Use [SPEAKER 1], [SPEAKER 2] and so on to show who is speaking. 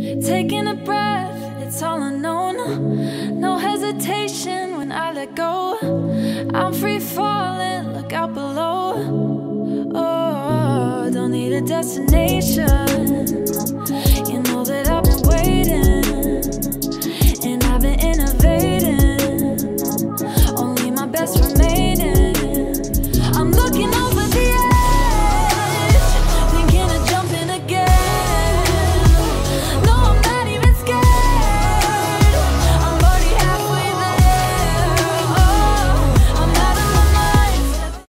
[SPEAKER 1] Taking a breath, it's all unknown. No hesitation when I let go. I'm free falling, look out below. Oh, don't need a destination.